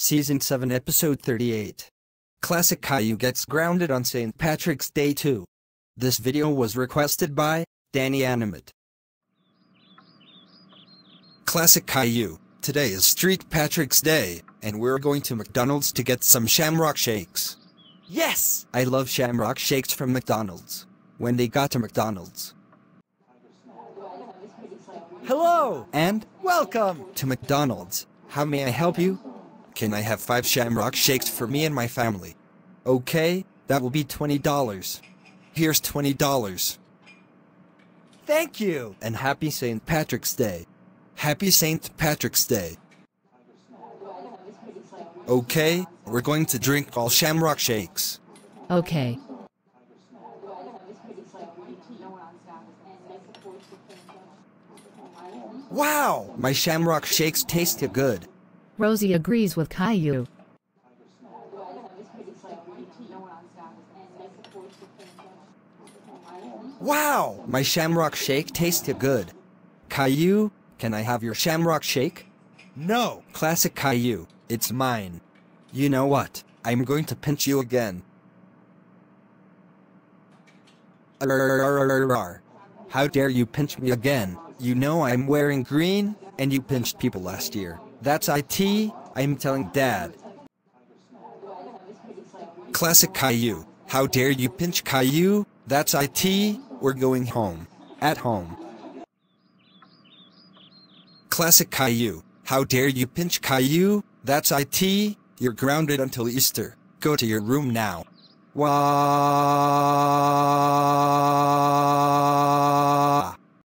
Season 7, Episode 38. Classic Caillou gets grounded on St. Patrick's Day 2. This video was requested by Danny Animate. Classic Caillou. Today is Street Patrick's Day, and we're going to McDonald's to get some Shamrock Shakes. Yes! I love Shamrock Shakes from McDonald's. When they got to McDonald's. Hello! And welcome to McDonald's. How may I help you? Can I have five Shamrock Shakes for me and my family? Okay, that will be $20. Here's $20. Thank you! And happy St. Patrick's Day. Happy St. Patrick's Day. Okay, we're going to drink all Shamrock Shakes. Okay. Wow! My Shamrock Shakes taste good. Rosie agrees with Caillou. Wow! My shamrock shake tasted good. Caillou, can I have your shamrock shake? No! Classic Caillou, it's mine. You know what? I'm going to pinch you again. How dare you pinch me again? You know I'm wearing green, and you pinched people last year. That's IT, I'm telling Dad. Classic Caillou. How dare you pinch Caillou? That's IT, we're going home. At home. Classic Caillou. How dare you pinch Caillou? That's IT, you're grounded until Easter. Go to your room now. Wah.